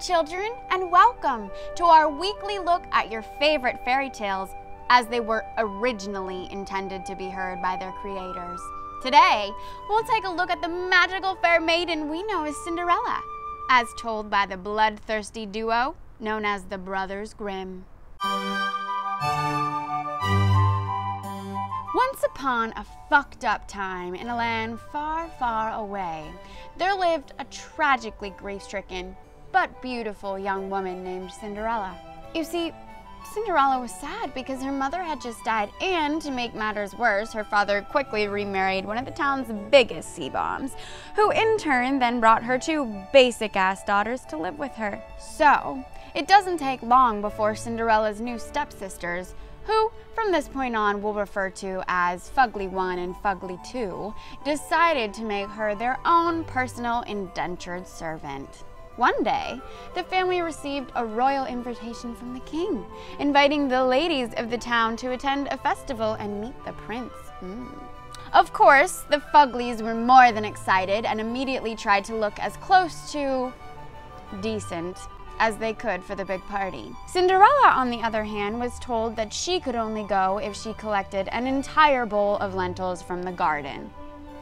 children, and welcome to our weekly look at your favorite fairy tales as they were originally intended to be heard by their creators. Today, we'll take a look at the magical fair maiden we know as Cinderella, as told by the bloodthirsty duo known as the Brothers Grimm. Once upon a fucked up time in a land far, far away, there lived a tragically grief stricken but beautiful young woman named Cinderella. You see, Cinderella was sad because her mother had just died, and to make matters worse, her father quickly remarried one of the town's biggest sea bombs, who in turn then brought her two basic ass daughters to live with her. So, it doesn't take long before Cinderella's new stepsisters, who from this point on we'll refer to as Fugly 1 and Fugly 2, decided to make her their own personal indentured servant. One day, the family received a royal invitation from the king, inviting the ladies of the town to attend a festival and meet the prince. Mm. Of course, the Fuglies were more than excited and immediately tried to look as close to decent as they could for the big party. Cinderella, on the other hand, was told that she could only go if she collected an entire bowl of lentils from the garden.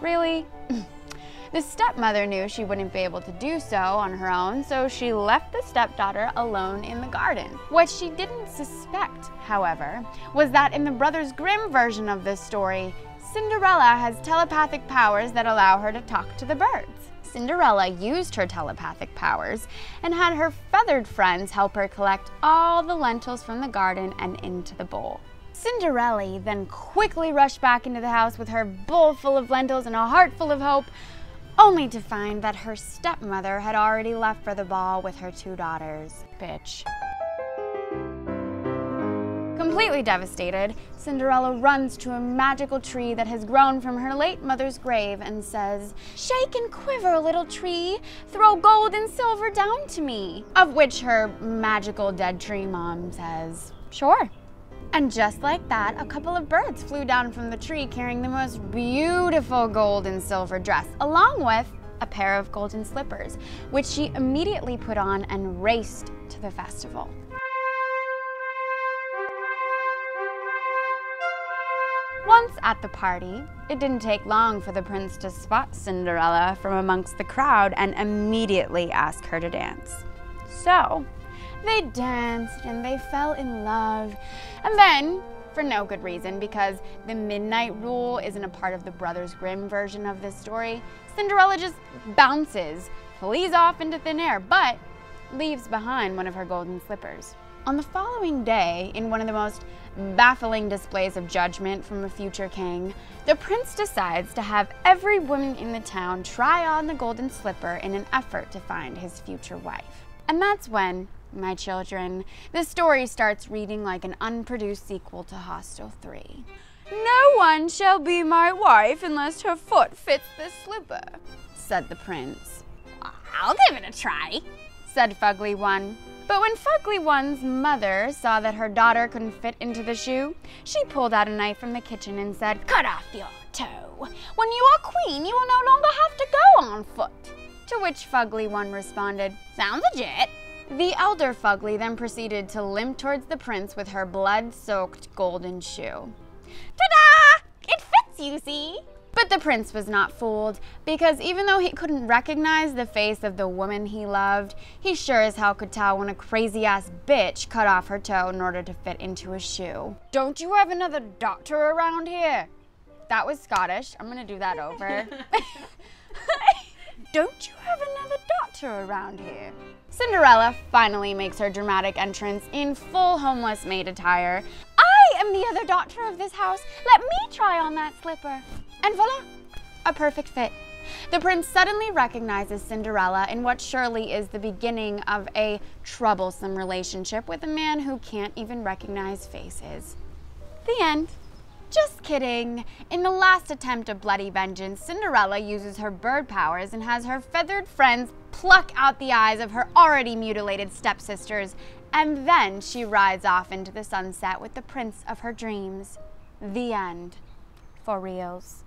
Really? The stepmother knew she wouldn't be able to do so on her own, so she left the stepdaughter alone in the garden. What she didn't suspect, however, was that in the Brothers Grimm version of this story, Cinderella has telepathic powers that allow her to talk to the birds. Cinderella used her telepathic powers and had her feathered friends help her collect all the lentils from the garden and into the bowl. Cinderella then quickly rushed back into the house with her bowl full of lentils and a heart full of hope, only to find that her stepmother had already left for the ball with her two daughters. Bitch. Completely devastated, Cinderella runs to a magical tree that has grown from her late mother's grave and says, Shake and quiver, little tree, throw gold and silver down to me. Of which her magical dead tree mom says, Sure. And just like that, a couple of birds flew down from the tree carrying the most beautiful gold and silver dress, along with a pair of golden slippers, which she immediately put on and raced to the festival. Once at the party, it didn't take long for the prince to spot Cinderella from amongst the crowd and immediately ask her to dance. So, they danced and they fell in love. And then, for no good reason, because the midnight rule isn't a part of the Brothers Grimm version of this story, Cinderella just bounces, flees off into thin air, but leaves behind one of her golden slippers. On the following day, in one of the most baffling displays of judgment from a future king, the prince decides to have every woman in the town try on the golden slipper in an effort to find his future wife. And that's when, my children, This story starts reading like an unproduced sequel to Hostel 3. No one shall be my wife unless her foot fits this slipper, said the prince. I'll give it a try, said Fugly One. But when Fugly One's mother saw that her daughter couldn't fit into the shoe, she pulled out a knife from the kitchen and said, Cut off your toe. When you are queen, you will no longer have to go on foot. To which Fugly One responded, Sounds legit. The elder Fugly then proceeded to limp towards the prince with her blood-soaked golden shoe. Ta-da! It fits, you see. But the prince was not fooled, because even though he couldn't recognize the face of the woman he loved, he sure as hell could tell when a crazy ass bitch cut off her toe in order to fit into a shoe. Don't you have another doctor around here? That was Scottish. I'm gonna do that over. Don't you have another doctor around here? Cinderella finally makes her dramatic entrance in full homeless maid attire. I am the other doctor of this house. Let me try on that slipper. And voila, a perfect fit. The prince suddenly recognizes Cinderella in what surely is the beginning of a troublesome relationship with a man who can't even recognize faces. The end. Just kidding. In the last attempt of bloody vengeance, Cinderella uses her bird powers and has her feathered friends pluck out the eyes of her already mutilated stepsisters, and then she rides off into the sunset with the prince of her dreams. The end. For reals.